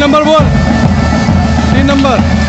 तीन नंबर बोल तीन नंबर